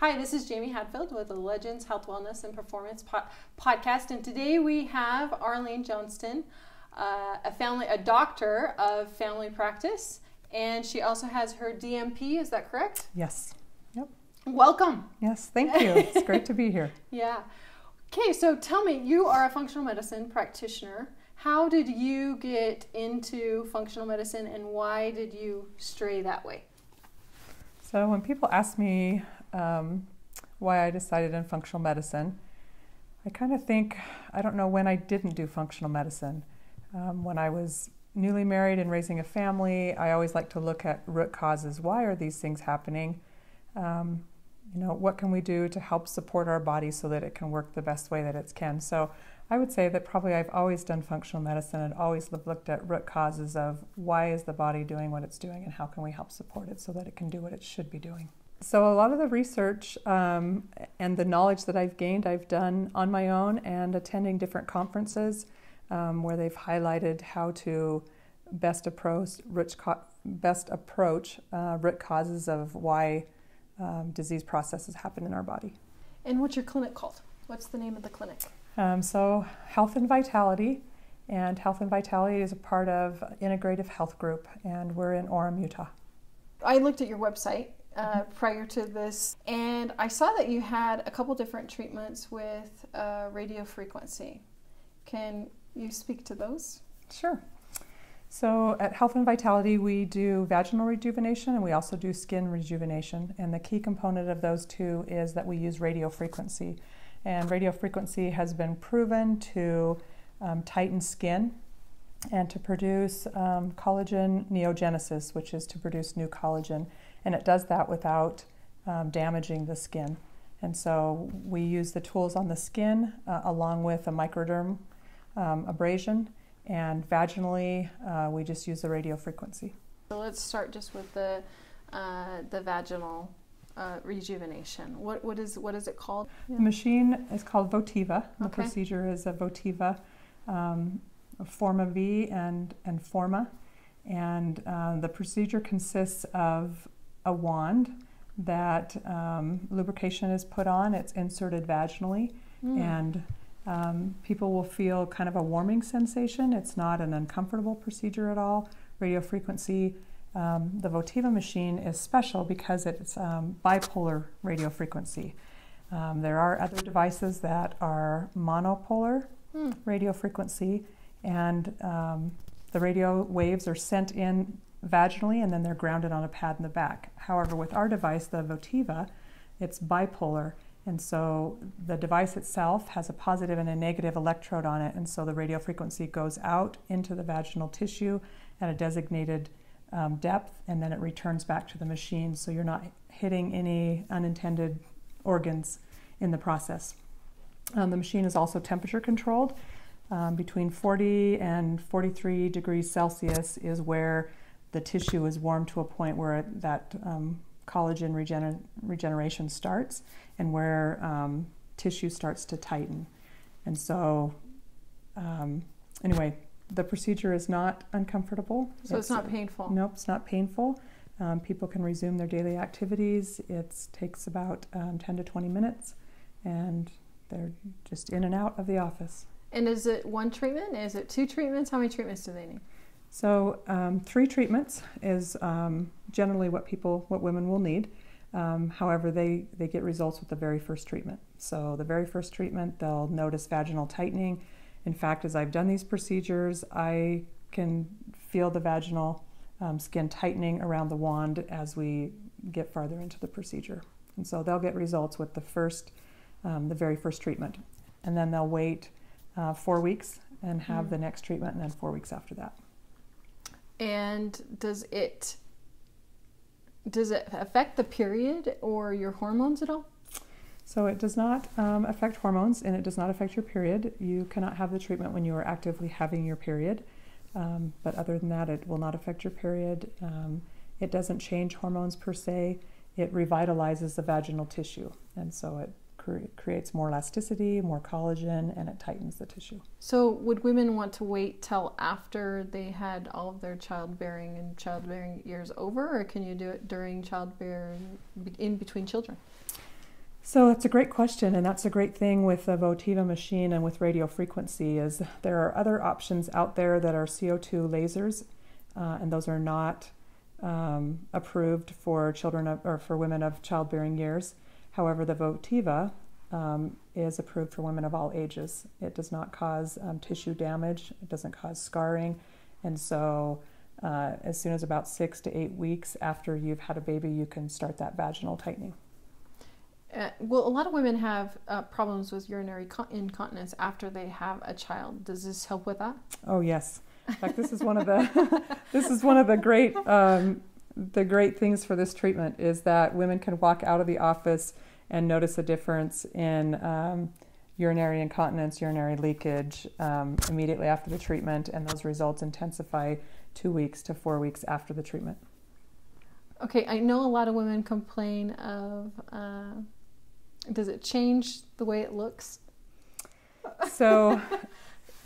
Hi, this is Jamie Hadfield with the Legends Health, Wellness, and Performance po- podcast, and today we have Arlene Johnston, uh, a family, a doctor of family practice, and she also has her DNP. Is that correct? Yes. Yep. Welcome. Yes. Thank you. It's great to be here. Yeah. Okay, so tell me, you are a functional medicine practitioner. How did you get into functional medicine, and why did you stray that way? So when people ask me um, why I decided in functional medicine. I kind of think, I don't know when I didn't do functional medicine. Um, when I was newly married and raising a family, I always like to look at root causes. Why are these things happening? Um, you know, what can we do to help support our body so that it can work the best way that it can? So I would say that probably I've always done functional medicine and always looked at root causes of why is the body doing what it's doing and how can we help support it so that it can do what it should be doing. So, a lot of the research um, and the knowledge that I've gained, I've done on my own and attending different conferences um, where they've highlighted how to best approach root, best approach uh, root causes of why um, disease processes happen in our body. And what's your clinic called? What's the name of the clinic? Um, so, Health and Vitality, and Health and Vitality is a part of Integrative Health Group, and we're in Orem, Utah. I looked at your website uh, prior to this, and I saw that you had a couple different treatments with uh, radio frequency. Can you speak to those? Sure. So at Health and Vitality, we do vaginal rejuvenation and we also do skin rejuvenation. And the key component of those two is that we use radio frequency. And radio frequency has been proven to um, tighten skin and to produce um, collagen neogenesis, which is to produce new collagen and it does that without um, damaging the skin. And so we use the tools on the skin uh, along with a microderm um, abrasion, and vaginally uh, we just use the radio frequency. So let's start just with the uh, the vaginal uh, rejuvenation. What what is what is it called? Yeah. The machine is called Votiva. The okay. procedure is a Votiva, um, Forma V and and Forma, and uh, the procedure consists of a wand that um, lubrication is put on. It's inserted vaginally, mm. and um, people will feel kind of a warming sensation. It's not an uncomfortable procedure at all. Radio frequency, um, the Votiva machine is special because it's um, bipolar radio frequency. Um, there are other devices that are monopolar mm. radio frequency, and um, the radio waves are sent in vaginally and then they're grounded on a pad in the back. However, with our device, the Votiva, it's bipolar. And so the device itself has a positive and a negative electrode on it. And so the radio frequency goes out into the vaginal tissue at a designated um, depth and then it returns back to the machine. So you're not hitting any unintended organs in the process. Um, the machine is also temperature controlled. Um, between 40 and 43 degrees Celsius is where the tissue is warmed to a point where that um, collagen regener regeneration starts and where um, tissue starts to tighten. And so, um, anyway, the procedure is not uncomfortable. So it's, it's not painful? Nope, it's not painful. Um, people can resume their daily activities. It takes about um, 10 to 20 minutes, and they're just in and out of the office. And is it one treatment? Is it two treatments? How many treatments do they need? So um, three treatments is um, generally what people, what women will need. Um, however, they, they get results with the very first treatment. So the very first treatment, they'll notice vaginal tightening. In fact, as I've done these procedures, I can feel the vaginal um, skin tightening around the wand as we get farther into the procedure. And so they'll get results with the first, um, the very first treatment. And then they'll wait uh, four weeks and have mm. the next treatment and then four weeks after that. And does it does it affect the period or your hormones at all? So it does not um, affect hormones and it does not affect your period. You cannot have the treatment when you are actively having your period. Um, but other than that, it will not affect your period. Um, it doesn't change hormones per se. It revitalizes the vaginal tissue, and so it cre- creates more elasticity, more collagen, and it tightens the tissue. So, would women want to wait till after they had all of their childbearing and childbearing years over, or can you do it during childbearing in between children? So that's a great question, and that's a great thing with the Votiva machine and with radio frequency is there are other options out there that are CO2 lasers, uh, and those are not um, approved for children of, or for women of childbearing years. However, the Votiva um, is approved for women of all ages. It does not cause um, tissue damage. It doesn't cause scarring, and so uh, as soon as about six to eight weeks after you've had a baby, you can start that vaginal tightening. Uh, well, a lot of women have uh, problems with urinary incontinence after they have a child. Does this help with that? Oh yes. In fact, this is one of the this is one of the great um, the great things for this treatment is that women can walk out of the office and notice a difference in um, urinary incontinence, urinary leakage um, immediately after the treatment, and those results intensify two weeks to four weeks after the treatment. Okay, I know a lot of women complain of. Uh, does it change the way it looks? So,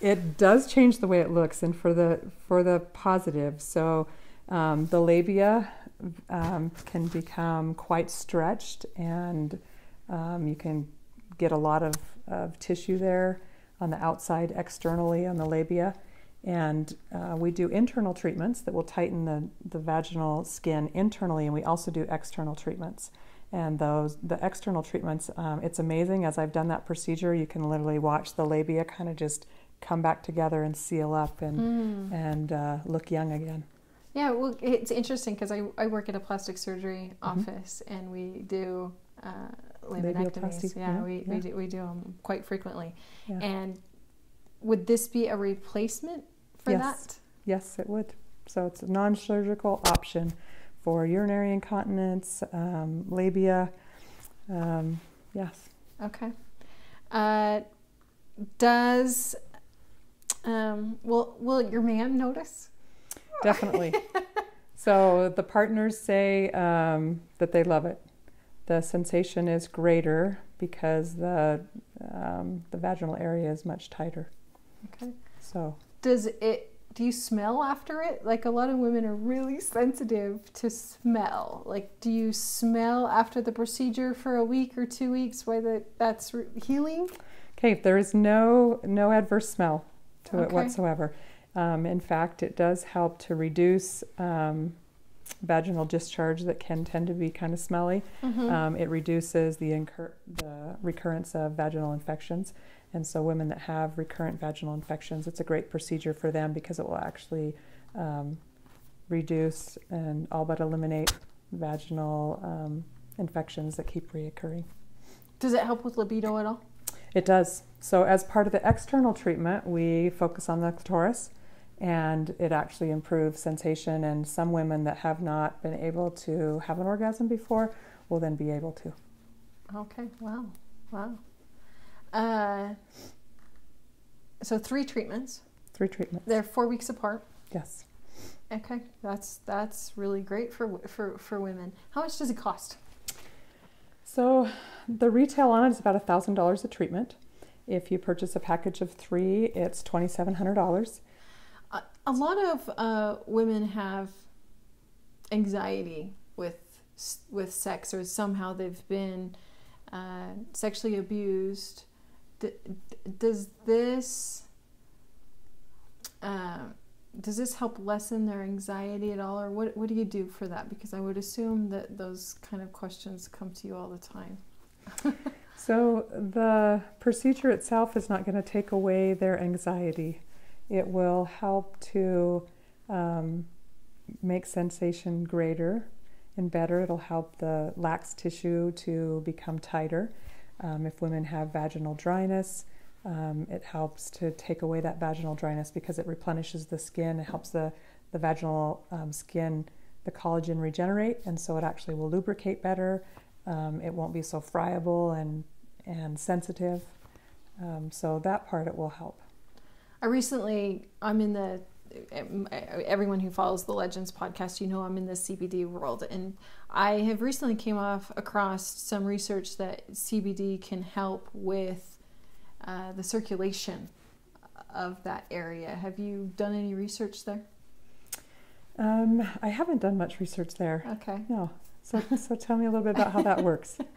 it does change the way it looks, and for the for the positive. So, um, the labia um, can become quite stretched, and um, you can get a lot of, of tissue there on the outside externally on the labia. And uh, we do internal treatments that will tighten the, the vaginal skin internally, and we also do external treatments. And those the external treatments, um, it's amazing. As I've done that procedure, you can literally watch the labia kind of just come back together and seal up and mm. and uh, look young again. Yeah, well, it's interesting because I, I work at a plastic surgery mm-hmm. office and we do uh, laminectomies. Yeah, yeah, we, yeah. We, do, we do them quite frequently. Yeah. And would this be a replacement for yes. that? Yes, it would. So it's a non surgical option for urinary incontinence, um, labia. Um, yes. Okay. Uh, does um, will will your man notice? Definitely. so the partners say um, that they love it. The sensation is greater because the um, the vaginal area is much tighter. Okay. So does it? Do you smell after it? Like a lot of women are really sensitive to smell. Like, do you smell after the procedure for a week or two weeks? Whether that's healing? Okay, there is no no adverse smell to okay. it whatsoever. Um, in fact, it does help to reduce um, vaginal discharge that can tend to be kind of smelly. Mm-hmm. Um, it reduces the, incur- the recurrence of vaginal infections. And so, women that have recurrent vaginal infections, it's a great procedure for them because it will actually um, reduce and all but eliminate vaginal um, infections that keep reoccurring. Does it help with libido at all? It does. So, as part of the external treatment, we focus on the clitoris and it actually improves sensation. And some women that have not been able to have an orgasm before will then be able to. Okay, wow, wow. Uh, so, three treatments. Three treatments. They're four weeks apart. Yes. Okay, that's that's really great for for for women. How much does it cost? So the retail on it is about $1,000 a treatment. If you purchase a package of three, it's $2,700. A lot of uh, women have anxiety with with sex, or somehow they've been uh, sexually abused. Does this uh, does this help lessen their anxiety at all, or what what do you do for that? Because I would assume that those kind of questions come to you all the time. so the procedure itself is not going to take away their anxiety. It will help to um, make sensation greater and better. It'll help the lax tissue to become tighter. Um, if women have vaginal dryness, um, it helps to take away that vaginal dryness because it replenishes the skin. It helps the, the vaginal um, skin, the collagen regenerate, and so it actually will lubricate better. Um, it won't be so friable and, and sensitive. Um, so that part it will help. I recently, I'm in the, everyone who follows the Legends podcast, you know I'm in the CBD world. And I have recently came off across some research that CBD can help with uh, the circulation of that area. Have you done any research there? Um, I haven't done much research there. Okay. No. So, so tell me a little bit about how that works.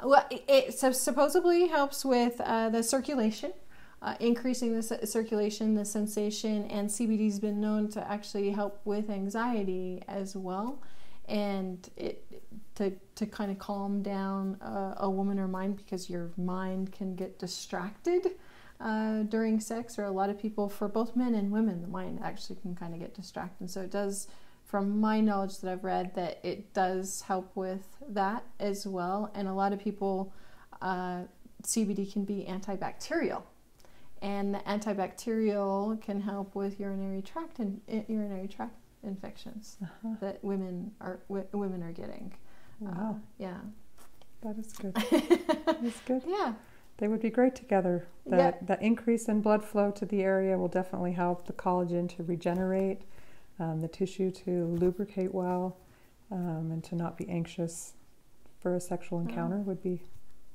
Well, it, it so supposedly helps with uh, the circulation, uh, increasing the circulation, the sensation, and CBD's been known to actually help with anxiety as well, and it to to kind of calm down a, a woman or mind because your mind can get distracted. Uh, during sex, or a lot of people, for both men and women, the mind actually can kind of get distracted. So it does from my knowledge that I've read, that it does help with that as well. And a lot of people, uh, CBD can be antibacterial, and the antibacterial can help with urinary tract and urinary tract infections uh-huh. that women are w- women are getting. Uh, wow. Uh, yeah. That is good. That's good. Yeah. They would be great together. The, yeah. the increase in blood flow to the area will definitely help the collagen to regenerate um, the tissue to lubricate well, um, and to not be anxious for a sexual encounter would be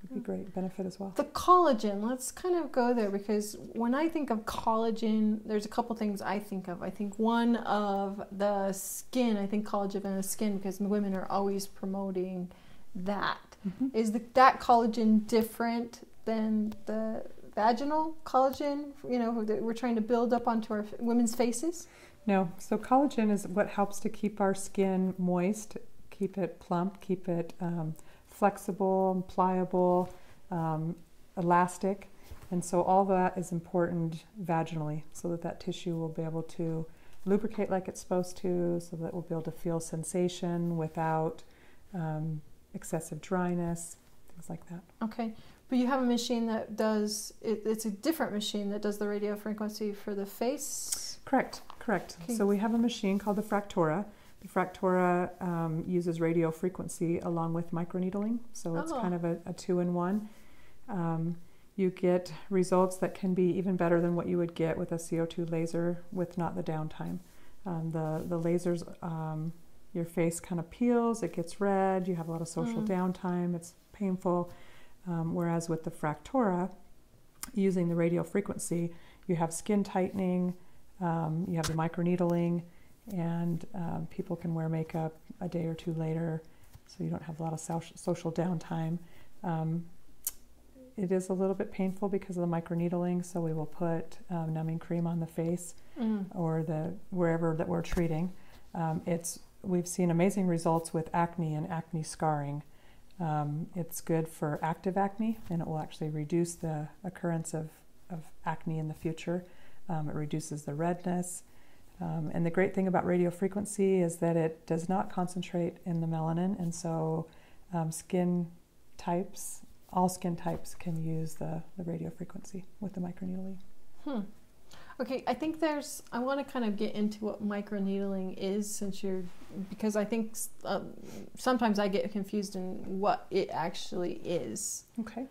would be great benefit as well. The collagen, let's kind of go there because when I think of collagen, there's a couple things I think of. I think one of the skin. I think collagen and the skin because women are always promoting that. Mm-hmm. Is the, that collagen different than the vaginal collagen? You know, that we're trying to build up onto our women's faces. No, so collagen is what helps to keep our skin moist, keep it plump, keep it um, flexible, pliable, um, elastic. And so all that is important vaginally so that that tissue will be able to lubricate like it's supposed to, so that we'll be able to feel sensation without um, excessive dryness, things like that. Okay. But you have a machine that does, it, it's a different machine that does the radio frequency for the face? Correct. Correct. Okay. So we have a machine called the Fractora. The Fractora um, uses radio frequency along with microneedling, so it's oh. kind of a, a two in one. Um, you get results that can be even better than what you would get with a CO2 laser with not the downtime. Um, the, the lasers, um, your face kind of peels, it gets red, you have a lot of social mm. downtime, it's painful. Um, whereas with the Fractora, using the radio frequency, you have skin tightening, um, you have the microneedling, and um, people can wear makeup a day or two later, so you don't have a lot of social downtime. Um, it is a little bit painful because of the microneedling, so we will put um, numbing cream on the face mm. or the wherever that we're treating. Um, it's we've seen amazing results with acne and acne scarring. Um, it's good for active acne, and it will actually reduce the occurrence of, of acne in the future. Um, it reduces the redness. Um, and the great thing about radio frequency is that it does not concentrate in the melanin, and so um, skin types, all skin types, can use the, the radio frequency with the microneedling. Hmm. Okay, I think there's. I want to kind of get into what microneedling is, since you're, because I think um, sometimes I get confused in what it actually is. Okay.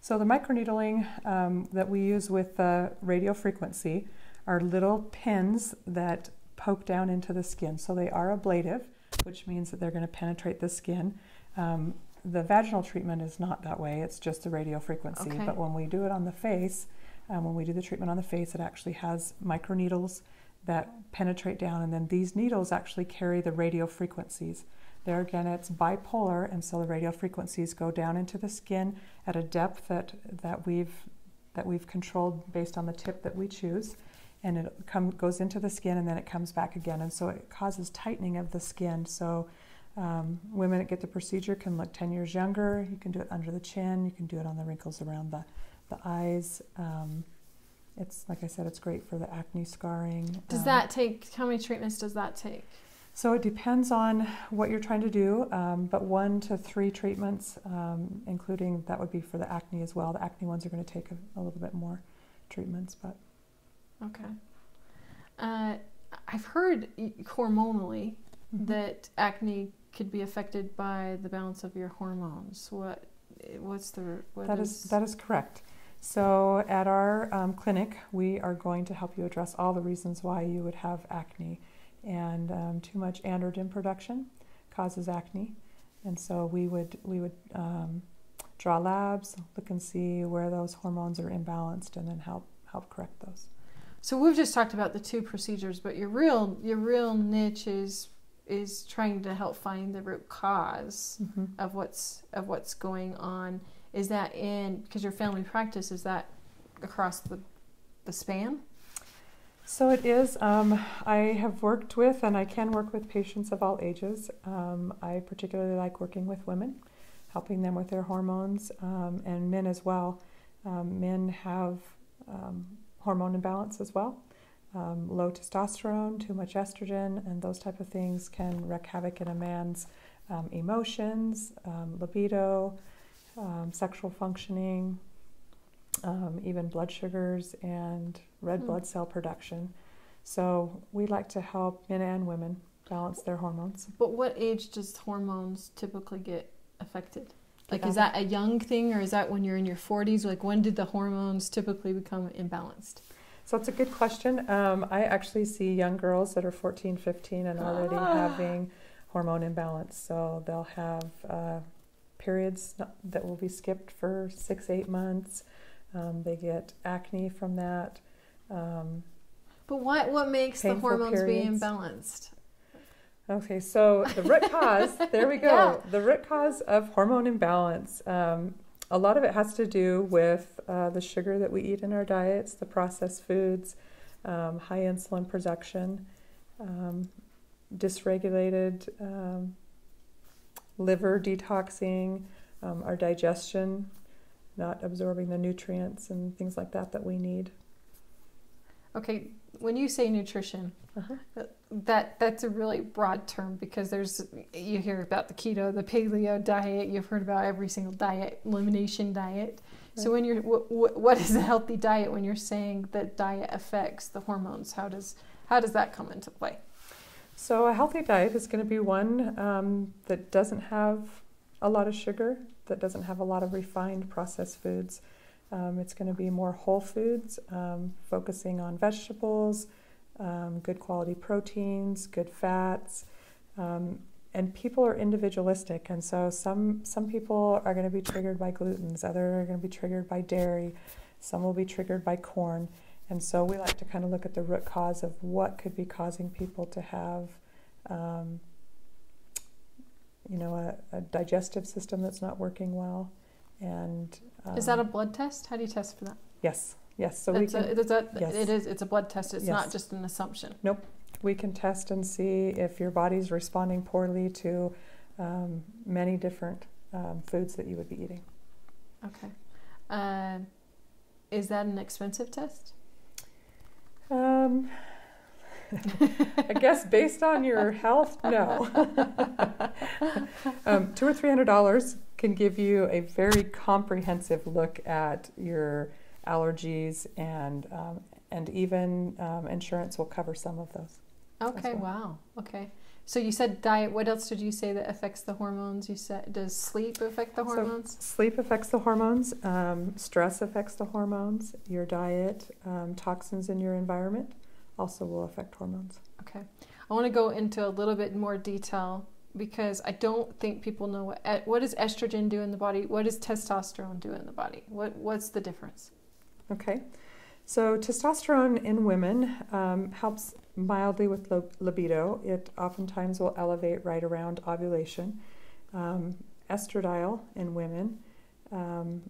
So the microneedling um, that we use with the radio frequency are little pins that poke down into the skin. So they are ablative, which means that they're going to penetrate the skin. Um, the vaginal treatment is not that way, it's just the radio frequency. Okay. But when we do it on the face, um, when we do the treatment on the face, it actually has microneedles that penetrate down, and then these needles actually carry the radio frequencies. There again, it's bipolar, and so the radio frequencies go down into the skin at a depth that, that, we've, that we've controlled based on the tip that we choose. And it come, goes into the skin and then it comes back again. And so it causes tightening of the skin. So um, women that get the procedure can look 10 years younger. You can do it under the chin, you can do it on the wrinkles around the, the eyes. Um, it's like I said, it's great for the acne scarring. Does um, that take? How many treatments does that take? So it depends on what you're trying to do, um, but one to three treatments, um, including that would be for the acne as well. The acne ones are going to take a, a little bit more treatments, but okay. Uh, I've heard hormonally mm-hmm. that acne could be affected by the balance of your hormones. What what's the what that is, is that is correct. So at our um, clinic, we are going to help you address all the reasons why you would have acne and um, too much androgen production causes acne. And so we would we would um, draw labs, look and see where those hormones are imbalanced, and then help help correct those. So we've just talked about the two procedures, but your real your real niche is is trying to help find the root because Mm-hmm. of what's of what's going on. Is that in because your family practice is that across the the span? So it is. Um, I have worked with, and I can work with patients of all ages. Um, I particularly like working with women, helping them with their hormones, um, and men as well. Um, men have um, hormone imbalance as well. Um, low testosterone, too much estrogen, and those type of things can wreak havoc in a man's um, emotions, um, libido, um, sexual functioning, um, even blood sugars and red Hmm. blood cell production. So we like to help men and women balance their hormones. But what age does hormones typically get affected? Like, is that a young thing, or is that when you're in your 40s? Like, when did the hormones typically become imbalanced? So that's a good question. Um, I actually see young girls that are 14, 15 and already Ah. having hormone imbalance. So they'll have uh, periods that will be skipped for six, eight months. Um, they get acne from that. Um, But what what makes the hormones be imbalanced? Okay, so the root cause, there we go. Yeah. The root cause of hormone imbalance. Um, a lot of it has to do with uh, the sugar that we eat in our diets, the processed foods, um, high insulin production, um, dysregulated um, liver detoxing, um, our digestion, not absorbing the nutrients and things like that that we need. Okay, when you say nutrition, Uh-huh. That that's a really broad term because there's you hear about the keto, the paleo diet. You've heard about every single diet, elimination diet. So when you're what is a healthy diet? When you're saying that diet affects the hormones, how does how does that come into play? So, a healthy diet is going to be one um, that doesn't have a lot of sugar, that doesn't have a lot of refined processed foods. Um, it's going to be more whole foods, um, focusing on vegetables, um, good quality proteins, good fats. Um, and people are individualistic, and so some some people are going to be triggered by glutens, others are going to be triggered by dairy, some will be triggered by corn. And so we like to kind of look at the root cause of what could be causing people to have, um, you know, a, a digestive system that's not working well. And um, is that a blood test? How do you test for that? yes, yes. So It's we a, can it's a, yes. it is it's a blood test. It's not just an assumption. Nope. We can test and see if your body's responding poorly to um, many different um, foods that you would be eating. Okay. Uh, is that an expensive test? Um, I guess based on your health, no. um, two or three hundred dollars can give you a very comprehensive look at your allergies, and um, and even um, insurance will cover some of those. Okay. well. Wow. Okay. So you said diet. What else did you say that affects the hormones? You said does sleep affect the So- hormones? Sleep affects the hormones. Um, stress affects the hormones. Your diet, um, toxins in your environment, also will affect hormones. okay. I want to go into a little bit more detail because I don't think people know what what does estrogen do in the body. What does testosterone do in the body? What what's the difference? Okay, so testosterone in women um, helps mildly with libido. It oftentimes will elevate right around ovulation. Um, estradiol in women um,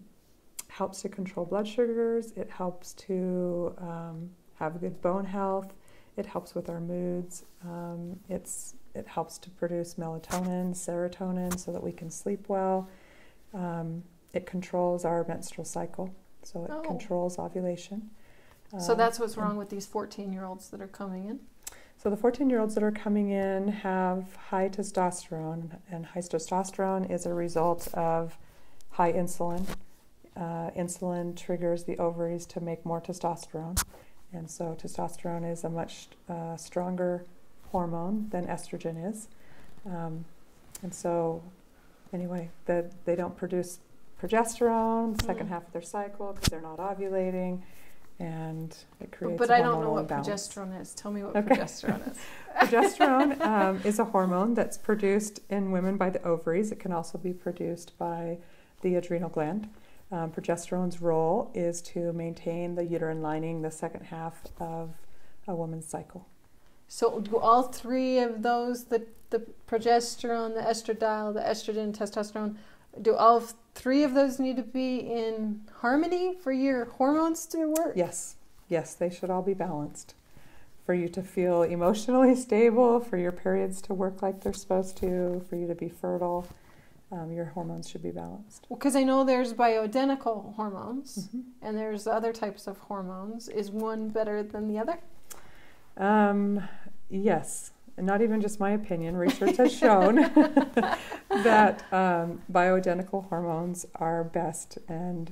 helps to control blood sugars. It helps to um, have good bone health. It helps with our moods. Um, it's it helps to produce melatonin, serotonin, so that we can sleep well. Um, it controls our menstrual cycle, so it Oh. controls ovulation. so Uh, that's what's wrong with these 14 year olds that are coming in. So the 14 year olds that are coming in have high testosterone, and high testosterone is a result of high insulin. Uh, insulin triggers the ovaries to make more testosterone, and so testosterone is a much uh, stronger hormone than estrogen is. Um, and so, anyway, the, they don't produce progesterone the second Mm. half of their cycle because they're not ovulating, and it creates but a I don't know what imbalance. progesterone is. Tell me what Okay. progesterone is. Progesterone um, is a hormone that's produced in women by the ovaries. It can also be produced by the adrenal gland. Um, progesterone's role is to maintain the uterine lining the second half of a woman's cycle. So do all three of those the the progesterone, the estradiol, the estrogen, testosterone, do all three of those need to be in harmony for your hormones to work? Yes. Yes, they should all be balanced. For you to feel emotionally stable, for your periods to work like they're supposed to, for you to be fertile, um, your hormones should be balanced. Because I know there's bioidentical hormones mm-hmm. and there's other types of hormones. Is one better than the other? Um, yes, not even just my opinion. Research has shown that um, bioidentical hormones are best and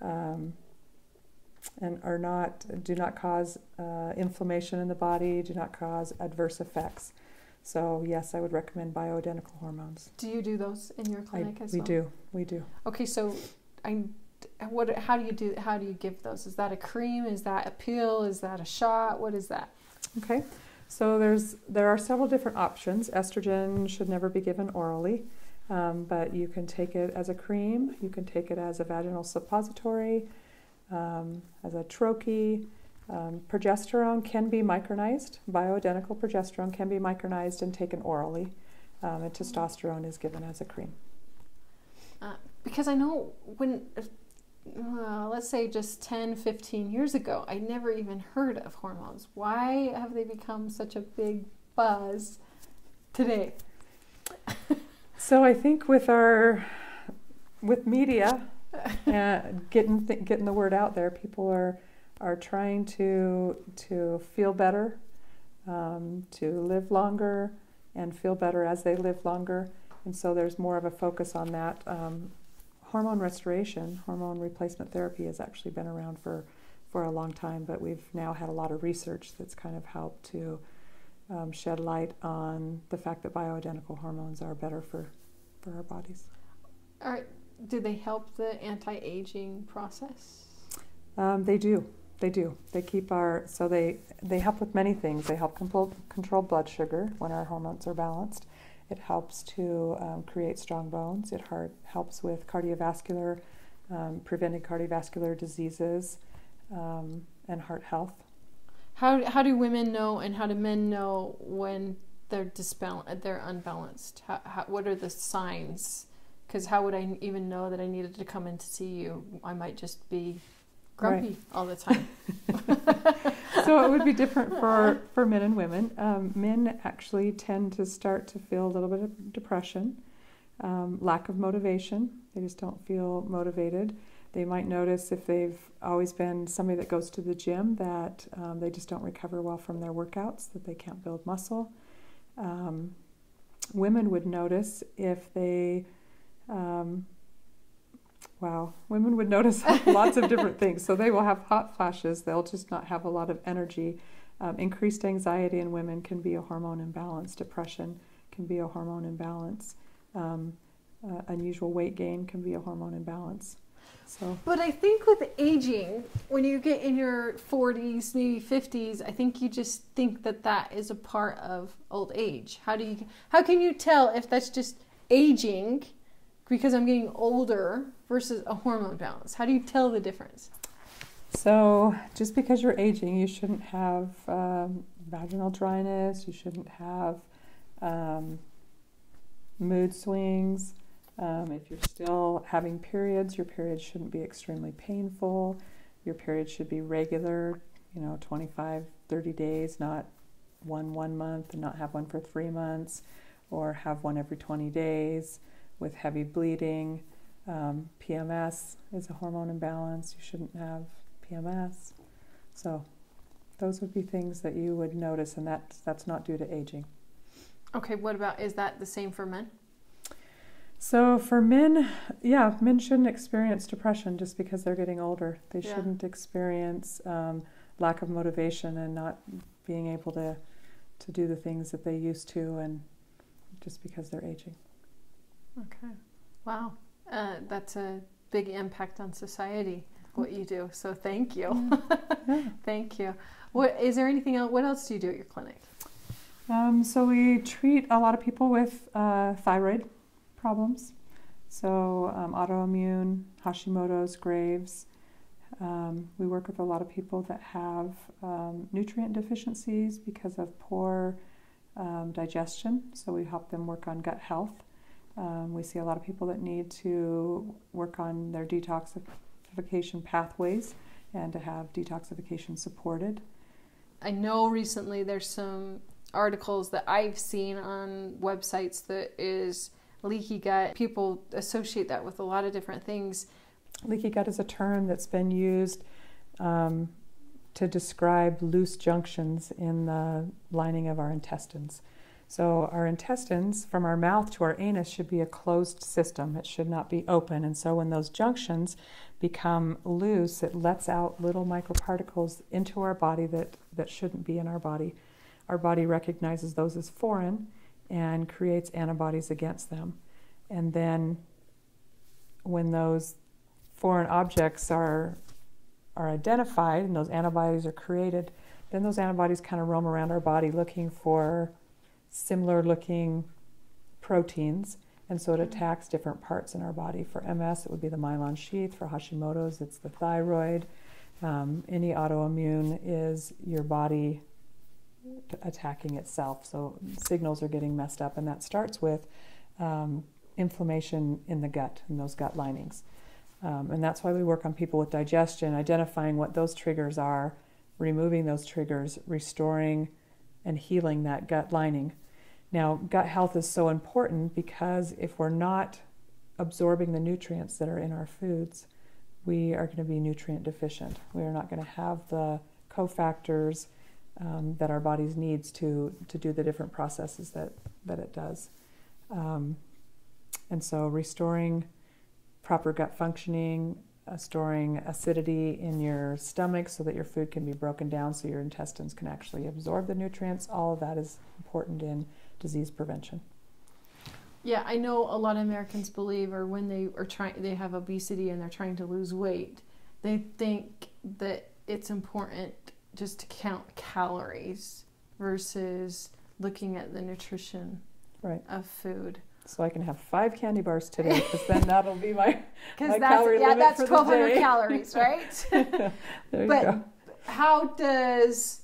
um, and are not do not cause uh, inflammation in the body, do not cause adverse effects. So yes, I would recommend bioidentical hormones. Do you do those in your clinic I, as we well? We do. We do. Okay, so I what how do you do how do you give those? Is that a cream? Is that a pill? Is that a shot? What is that? Okay. So there's there are several different options. Estrogen should never be given orally, um, but you can take it as a cream. You can take it as a vaginal suppository, um, as a troche. Um, progesterone can be micronized. Bioidentical progesterone can be micronized and taken orally, um, and testosterone is given as a cream. Uh, because I know when, uh, let's say just 10, 15 years ago, I never even heard of hormones. Why have they become such a big buzz today? so I think with our, with media, uh, getting th- getting the word out there, people are are trying to to feel better, um, to live longer, and feel better as they live longer. And so there's more of a focus on that. Um, hormone restoration, hormone replacement therapy, has actually been around for for a long time, but we've now had a lot of research that's kind of helped to um, shed light on the fact that bioidentical hormones are better for for our bodies. All right. Do they help the anti-aging process? Um, they do. They do. They keep our so they they help with many things. They help control control blood sugar when our hormones are balanced. It helps to um, create strong bones. It heart, helps with cardiovascular, um, preventing cardiovascular diseases, um, and heart health. How how do women know and how do men know when they're disbalanced? They're unbalanced. How, how, what are the signs? Because how would I even know that I needed to come in to see you? I might just be grumpy right. all the time. so it would be different for, for men and women. Um, men actually tend to start to feel a little bit of depression, um, lack of motivation. They just don't feel motivated. They might notice if they've always been somebody that goes to the gym that um, they just don't recover well from their workouts, that they can't build muscle. Um, women would notice if they um, Wow, women would notice lots of different things. So they will have hot flashes, they'll just not have a lot of energy. Um, increased anxiety in women can be a hormone imbalance, depression can be a hormone imbalance, um, uh, unusual weight gain can be a hormone imbalance. So. But I think with aging, when you get in your 40s, maybe 50s, I think you just think that that is a part of old age. How do you how can you tell if that's just aging because I'm getting older versus a hormone balance? How do you tell the difference? So, just because you're aging, you shouldn't have um, vaginal dryness, you shouldn't have um, mood swings. Um, if you're still having periods, your periods shouldn't be extremely painful. Your periods should be regular, you know, 25, 30 days, not one one month and not have one for three months, or have one every 20 days with heavy bleeding. Um, PMS is a hormone imbalance. You shouldn't have PMS. So, those would be things that you would notice, and that's, that's not due to aging. Okay, what about is that the same for men? So, for men, yeah, men shouldn't experience depression just because they're getting older. They yeah. shouldn't experience um, lack of motivation and not being able to, to do the things that they used to, and just because they're aging. Okay. Wow. Uh, that's a big impact on society, what you do. So thank you. Yeah. thank you. What is there anything else? What else do you do at your clinic? Um, so we treat a lot of people with uh, thyroid problems. So um, autoimmune, Hashimoto's, Graves, Um, we work with a lot of people that have um, nutrient deficiencies because of poor um, digestion, so we help them work on gut health. Um, we see a lot of people that need to work on their detoxification pathways and to have detoxification supported. I know recently there's some articles that I've seen on websites that is leaky gut. People associate that with a lot of different things. Leaky gut is a term that's been used um, to describe loose junctions in the lining of our intestines. So, our intestines, from our mouth to our anus, should be a closed system. It should not be open. And so, when those junctions become loose, it lets out little microparticles into our body that, that shouldn't be in our body. Our body recognizes those as foreign and creates antibodies against them. And then, when those foreign objects are are identified and those antibodies are created, then those antibodies kind of roam around our body looking for similar looking proteins. And so it mm-hmm. attacks different parts in our body. For MS, it would be the myelin sheath. For Hashimoto's, it's the thyroid. Um, any autoimmune is your body attacking itself. So signals are getting messed up, and that starts with um, inflammation in the gut, and those gut linings. Um, and that's why we work on people with digestion, identifying what those triggers are, removing those triggers, restoring and healing that gut lining. Now, gut health is so important because if we're not absorbing the nutrients that are in our foods, we are going to be nutrient deficient. We are not going to have the cofactors um, that our bodies needs to to do the different processes that that it does. Um, and so, restoring proper gut functioning, uh, storing acidity in your stomach so that your food can be broken down so your intestines can actually absorb the nutrients. All of that is important in disease prevention. Yeah, I know a lot of Americans believe, or when they are trying, they have obesity and they're trying to lose weight, they think that it's important just to count calories versus looking at the nutrition right. of food. So I can have five candy bars today because then that'll be my, my that's, yeah, that's 1200 calories, right? there but you go. how does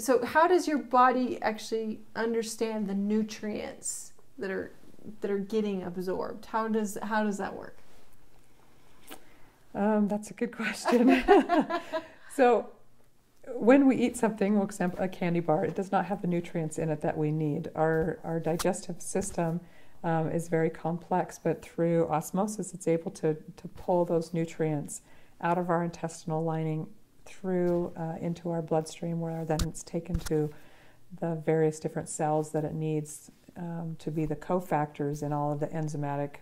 so how does your body actually understand the nutrients that are that are getting absorbed? How does how does that work? Um, that's a good question. so when we eat something, for example, a candy bar, it does not have the nutrients in it that we need. Our our digestive system um, is very complex, but through osmosis, it's able to, to pull those nutrients out of our intestinal lining through uh, into our bloodstream, where then it's taken to the various different cells that it needs um, to be the cofactors in all of the enzymatic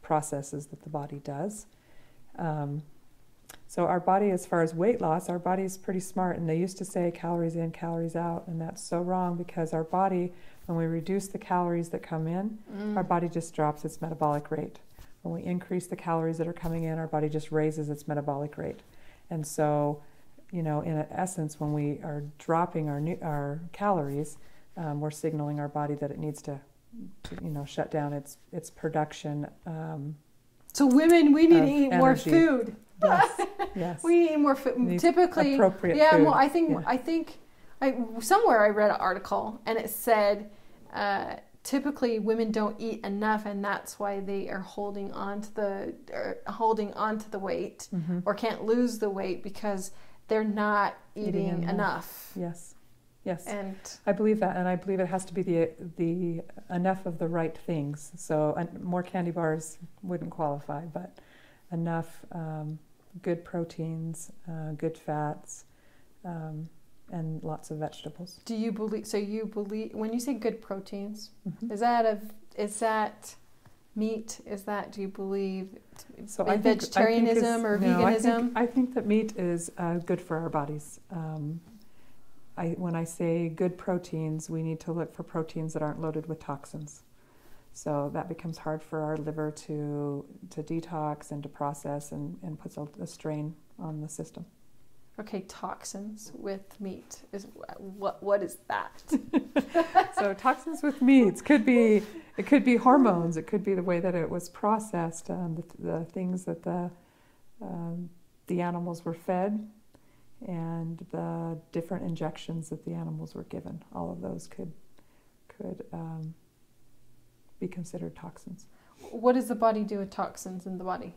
processes that the body does. Um, so our body, as far as weight loss, our body is pretty smart, and they used to say calories in, calories out, and that's so wrong because our body when we reduce the calories that come in, mm. our body just drops its metabolic rate. When we increase the calories that are coming in, our body just raises its metabolic rate. And so, you know, in essence, when we are dropping our new, our calories, um, we're signaling our body that it needs to, to you know, shut down its its production. Um, so women, we need to eat energy. more food. Yes, yes. we need more food. Typically, appropriate. Yeah, food. well, I think yeah. I think I, somewhere I read an article and it said uh, typically women don't eat enough and that's why they are holding on to the holding on to the weight mm-hmm. or can't lose the weight because they're not eating, eating enough. enough. Yes. Yes. And I believe that and I believe it has to be the the enough of the right things. So uh, more candy bars wouldn't qualify, but enough um, good proteins, uh, good fats, um, and lots of vegetables. Do you believe? So you believe when you say good proteins, mm-hmm. is that a is that meat? Is that do you believe so I think, vegetarianism I think or no, veganism? I think, I think, that meat is uh, good for our bodies. Um, I, when I say good proteins, we need to look for proteins that aren't loaded with toxins. So that becomes hard for our liver to to detox and to process and, and puts a, a strain on the system. Okay, toxins with meat is what? What is that? so toxins with meats could be it could be hormones. It could be the way that it was processed, um, the, the things that the um, the animals were fed and the different injections that the animals were given. All of those could could um, be considered toxins. What does the body do with toxins in the body?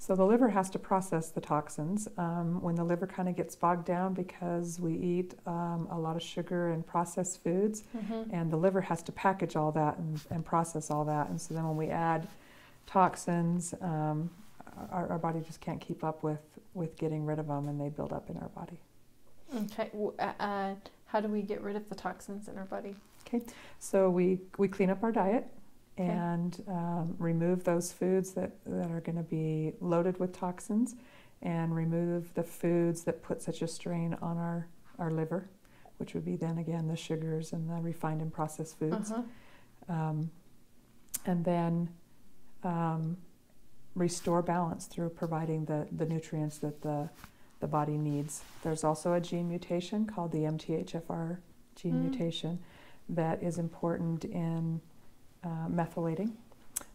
So the liver has to process the toxins. Um, when the liver kind of gets bogged down because we eat um, a lot of sugar and processed foods, mm-hmm. and the liver has to package all that and, and, process all that. And so then when we add toxins, um, our, our, body just can't keep up with, with getting rid of them, and they build up in our body. Okay. Uh, uh, how do we get rid of the toxins in our body? Okay. So we we clean up our diet and um, remove those foods that, that are going to be loaded with toxins and remove the foods that put such a strain on our, our liver, which would be then again the sugars and the refined and processed foods. Uh-huh. Um, and then um, restore balance through providing the, the nutrients that the, the body needs. There's also a gene mutation called the MTHFR gene mm. mutation that is important in uh, methylating.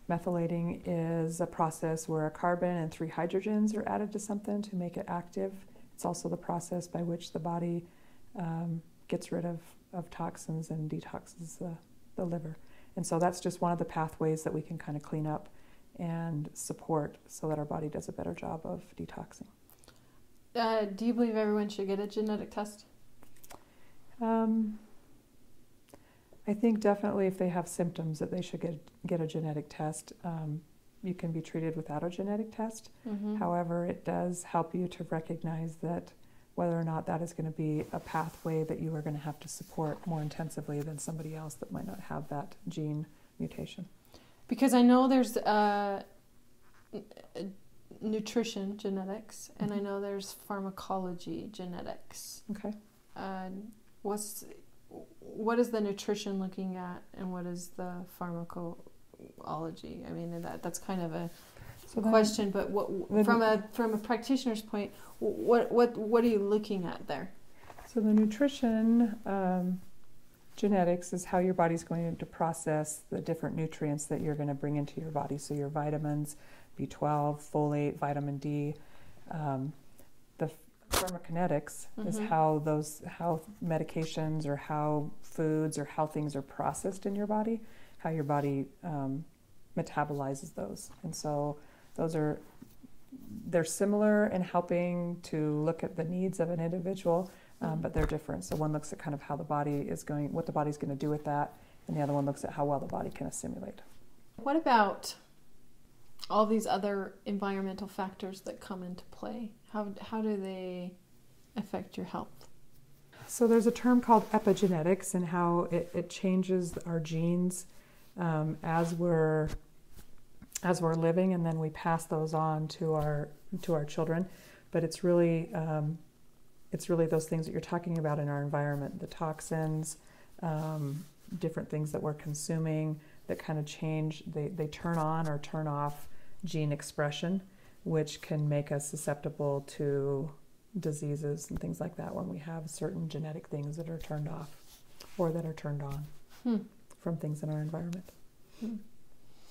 Methylating is a process where a carbon and three hydrogens are added to something to make it active. It's also the process by which the body um, gets rid of, of toxins and detoxes the, the liver. And so that's just one of the pathways that we can kind of clean up and support so that our body does a better job of detoxing. Uh, do you believe everyone should get a genetic test? Um, I think definitely if they have symptoms that they should get get a genetic test. Um, you can be treated without a genetic test. Mm-hmm. However, it does help you to recognize that whether or not that is going to be a pathway that you are going to have to support more intensively than somebody else that might not have that gene mutation. Because I know there's uh, nutrition genetics, and mm-hmm. I know there's pharmacology genetics. Okay. Uh, what's what is the nutrition looking at and what is the pharmacology? I mean, that that's kind of a so question, but what from a from a practitioner's point, what what what are you looking at there? So the nutrition um, genetics is how your body's going to process the different nutrients that you're going to bring into your body. So your vitamins, B12, folate, vitamin D. Um, pharmacokinetics mm-hmm. is how those how medications or how foods or how things are processed in your body, how your body um, metabolizes those, and so those are they're similar in helping to look at the needs of an individual, um, mm-hmm. but they're different. So one looks at kind of how the body is going, what the body's going to do with that, and the other one looks at how well the body can assimilate. What about all these other environmental factors that come into play? How, how do they affect your health? So there's a term called epigenetics and how it, it changes our genes um, as we're as we're living, and then we pass those on to our to our children. But it's really um, it's really those things that you're talking about in our environment, the toxins, um, different things that we're consuming that kind of change. They they turn on or turn off gene expression, which can make us susceptible to diseases and things like that when we have certain genetic things that are turned off or that are turned on hmm. from things in our environment. Hmm.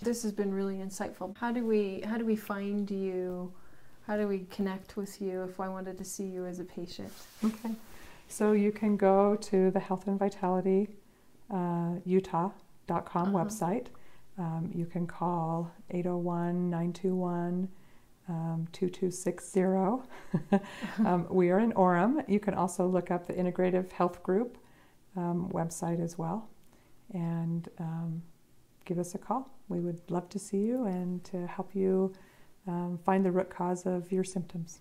This has been really insightful. How do we how do we find you? How do we connect with you if I wanted to see you as a patient? Okay. So you can go to the Health and Vitality uh, Utah.com uh-huh. website um, you can call 801 921 um, 2260. um, we are in Orem. You can also look up the Integrative Health Group um, website as well and um, give us a call. We would love to see you and to help you um, find the root cause of your symptoms.